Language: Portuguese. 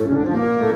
Música